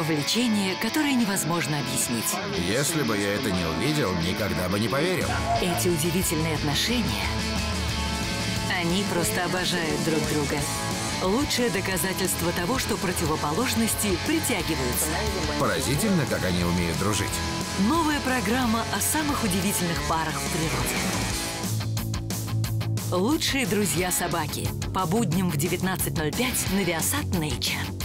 Влечение, которое невозможно объяснить. Если бы я это не увидел, никогда бы не поверил. Эти удивительные отношения, они просто обожают друг друга. Лучшее доказательство того, что противоположности притягиваются. Поразительно, как они умеют дружить. Новая программа о самых удивительных парах в природе. Лучшие друзья собаки. По будням в 19.05 на Viasat Nature.